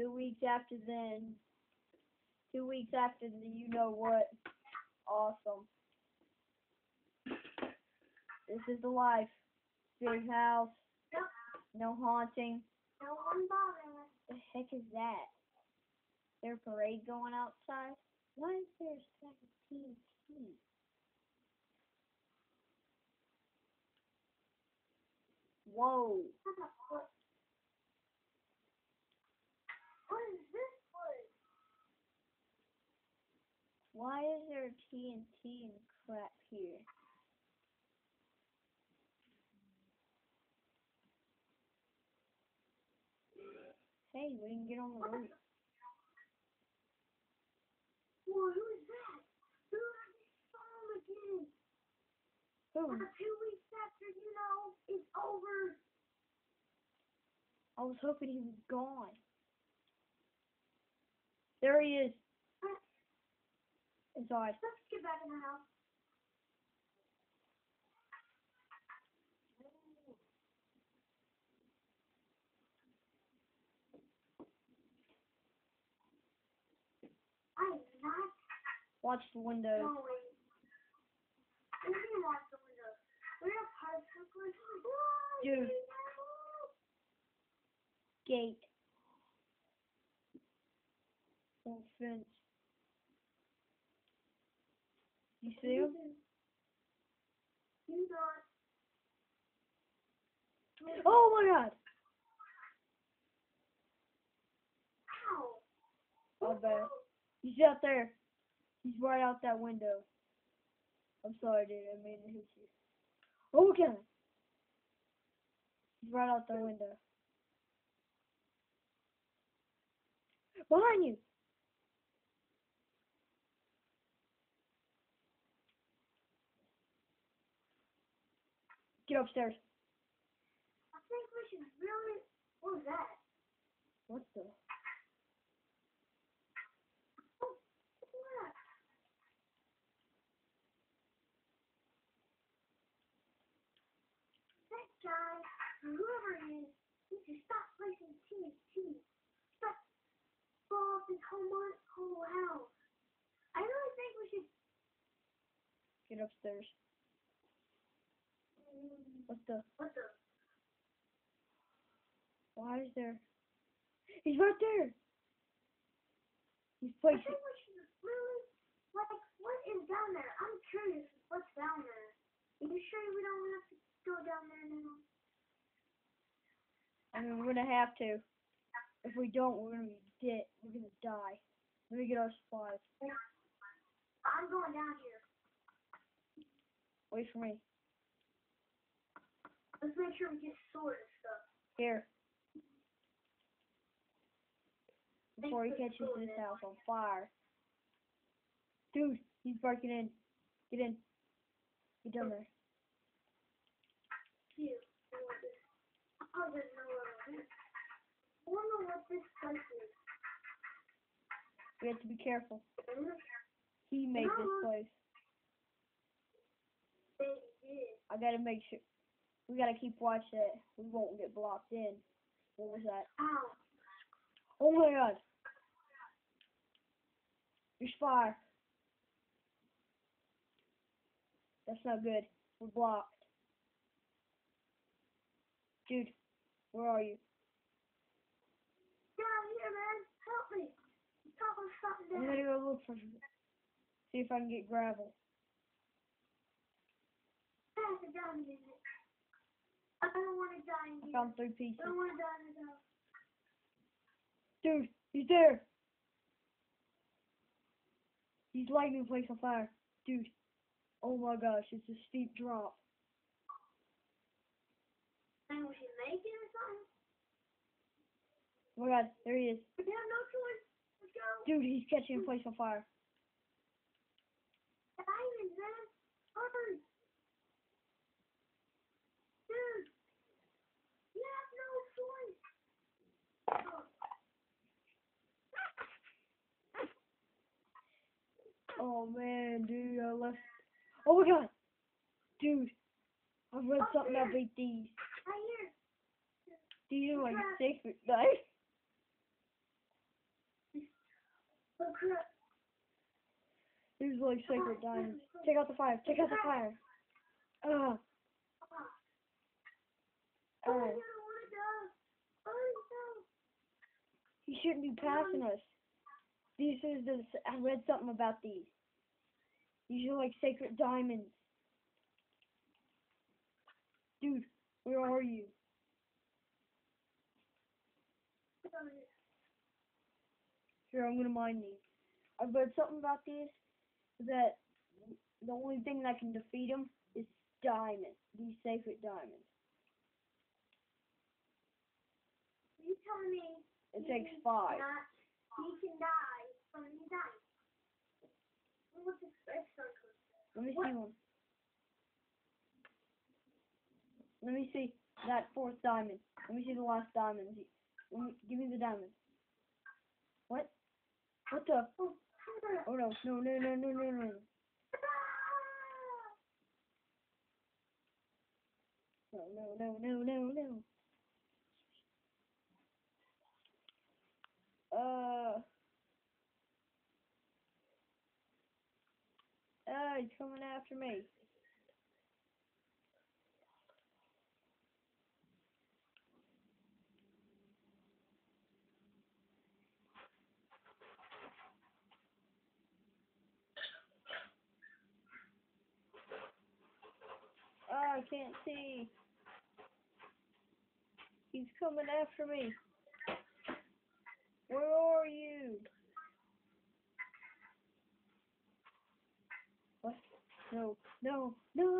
Two weeks after then. Two weeks after the you know what. Awesome. This is the life. Big house. No haunting. No one bothering us. The heck is that? There a parade going outside? Why is there seventeen feet? Whoa. What the fuck? What is this place? Why is there TNT and crap here? Hey, we can get on the roof. Whoa, who is that? Who is this phone again? Who? Two weeks after, you know, it's over. I was hoping he was gone. There he is. Alright. Let's get back in the house. I am not Watch the window. I'm watch the window. We're a bicycle. Dude. Gate. Oh, fence. You see him? Oh my god! Oh, bad. He's out there. He's right out that window. I'm sorry, dude. I mean to hit you. Oh, okay. He's right out the window. Behind you. Get upstairs. I think we should really. What was that? What the? Oh, what's that? Guy, whoever he is, needs to stop placing TNT. Stop blow up his whole, whole house. I really think we should. Get upstairs. What the? What the? Why is there? He's right there. He's I placing. think we should really. Like, what is down there? I'm curious what's down there. Are you sure we don't have to go down there now? I mean, we're gonna have to. If we don't, we're gonna be dead. We're gonna die. Let me get our supplies. I'm going down here. Wait for me. Let's make sure we get sword and stuff. Here. Before he catches this house on fire. Dude, he's breaking in. Get in. Get down there. I want this. I don't know what. This place is. We have to be careful. He made this place. I gotta make sure. We gotta keep watch that we won't get blocked in. What was that? Ow. Oh my god. You're fire. That's not good. We're blocked. Dude, where are you? Down here, man. Help me. Help us something I'm gonna go look for see if I can get gravel. Pass it down here. I don't want to die in here. found three I pieces. don't want to die in this house. Dude, he's there. He's lighting the place on fire. Dude. Oh my gosh, it's a steep drop. Think we should make it or something? Oh my god, there he is. We have no choice. Let's go. Dude, he's catching the place on fire. Diamonds, man. Hurry. Dude. You have no choice. Oh, Oh man, dude, I left. Oh my god, dude, I read something about these. These are like secret. Oh crap. There's like sacred diamonds. Take out the fire. Take out the fire. Ugh. Oh, Alright. don't want to die. Oh He shouldn't be passing us. These is the. I read something about these. These are like sacred diamonds. Dude, where are you? Here, I'm gonna mine these. I read something about these that the only thing that can defeat them is diamonds. These sacred diamonds. You telling me It takes five. Not, he can die from these diamonds. What's his first circle? Let me What? see one. Let me see that fourth diamond. Let me see the last diamond. Me, give me the diamond. What? What the? Oh, Oh no, no, no, no, no, no, no. No, no, no, no, no, no. Uh. He's coming after me. Ah, I can't see. He's coming after me. Where are you? What? No, no, no!